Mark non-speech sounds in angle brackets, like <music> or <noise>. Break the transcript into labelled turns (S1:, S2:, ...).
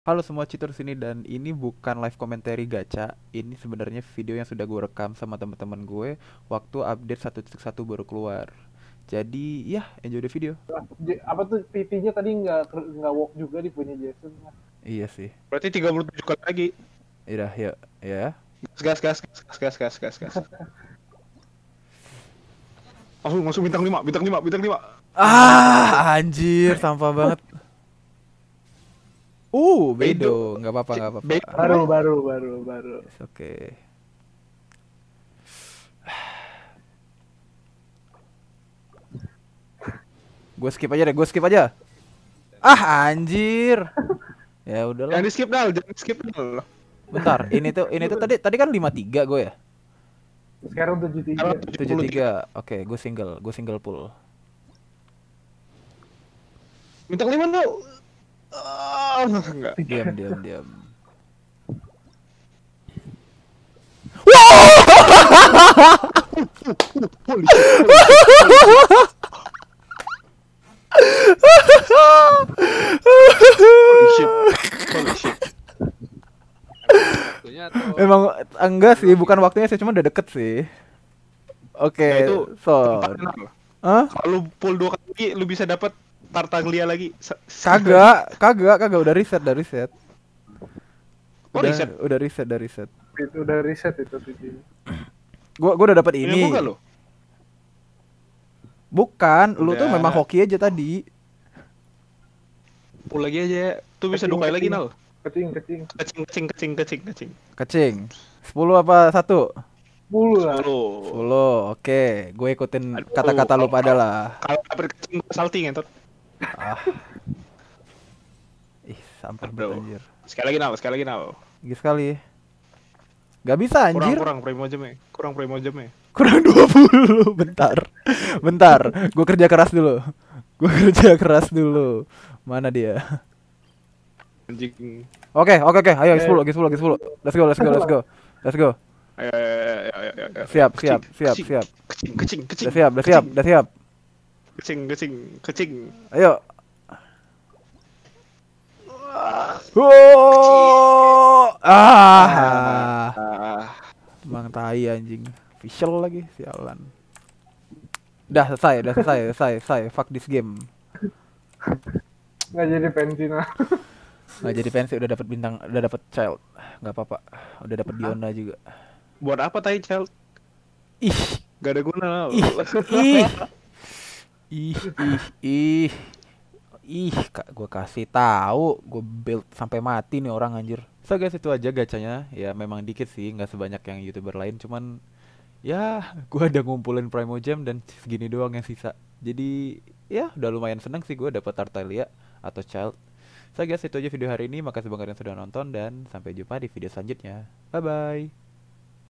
S1: Halo semua cheater sini dan ini bukan live commentary gacha. Ini sebenarnya video yang sudah gue rekam sama teman-teman gue waktu update 1.1 baru keluar. Jadi ya enjoy the video.
S2: Apa tuh PT-nya tadi nggak nggak walk juga di punya Jason
S1: Iya sih.
S3: Berarti 37 kali lagi.
S1: Udah yuk ya.
S3: Gas gas gas gas gas gas gas gas. Langsung masuk bintang 5, bintang 5, bintang 5.
S1: Ah anjir sampah banget. Uh, bedo, nggak apa-apa nggak apa-apa.
S2: Baru baru baru baru
S1: Oke. Gue skip aja deh, gue skip aja. Ah anjir. Ya udahlah.
S3: Jangan di skip dal, jangan skip dal.
S1: Bentar, ini tuh ini tuh tadi tadi kan 53 gue ya.
S2: sekarang tujuh tiga
S3: Sekarang
S1: 73. Oke, gue single, gue single full.
S3: Bintang 5 dal. Ah, enggak.
S1: Diam, diam, diam.
S3: Holy shit. Holy shit. Holy shit.
S1: Emang enggak sih, bukan waktunya sih, cuma udah deket sih. Oke,
S3: Nah, itu
S1: so. Hah?
S3: Kalau pull dua kali lu bisa dapat Tartaglia lagi. Sa-
S1: Kagak, kagak, kagak udah reset, udah reset.
S3: Oh,
S1: Udah,
S3: reset?
S1: udah reset, udah reset.
S2: itu udah reset itu
S1: Gua gua udah dapat
S3: Ini
S1: ini.
S3: bukan lo.
S1: Bukan, lu tuh memang hoki aja tadi.
S3: Pull lagi aja. Tuh bisa kali lagi nal.
S2: kecing kecing
S3: Kecing kecing kecing kecing kecing.
S1: Kecing. 10 apa satu?
S2: sepuluh lah
S3: Sepuluh.
S1: 10. Oke, gue ikutin kata-kata lu pada lah.
S3: Kalau kecing gua salty ngentot.
S1: Ah. <laughs> Ih, sampah banget
S3: Aduh.
S1: anjir.
S3: Sekali lagi nal, sekali lagi nal.
S1: Gigi sekali. Gak bisa
S3: Kurang
S1: anjir.
S3: kurang primo jamnya. Kurang primo jamnya.
S1: Kurang <laughs> 20 Bentar Bentar Gue kerja keras dulu Gue <laughs> kerja keras dulu Mana dia
S3: Anjing.
S1: Oke oke oke Ayo
S2: Oke.
S1: 10 lagi 10 lagi 10 Let's go let's go let's go Let's go
S3: Ayo ayo ayo ayo ayo. ayo.
S1: Siap siap siap siap
S3: Kecing kecing kecing.
S1: Udah siap udah siap udah siap
S3: Kecing kecing kecing.
S1: Ayo. Oh Ah
S3: Ah.
S1: Bang tai anjing. Official lagi Sialan. Udah selesai Udah selesai Selesai Selesai. Fuck this game.
S2: Nggak jadi pensiun lah
S1: nggak jadi pensi udah dapat bintang udah dapat child. Nggak apa-apa. Udah dapat Diona juga.
S3: Buat apa tai child?
S1: ih.
S3: Gak ada guna.
S1: Ih. Ih ih ih ih ih kak gue kasih tahu gue build sampai mati nih orang anjir. So guys itu aja gacanya. Ya memang dikit sih nggak sebanyak yang youtuber lain cuman ya gue ada ngumpulin Primo Gem dan segini doang yang sisa. Jadi ya udah lumayan seneng sih gue dapat Tartaglia atau Child. So guys itu aja video hari ini. Makasih banget yang sudah nonton Dan sampai jumpa di video selanjutnya. Bye bye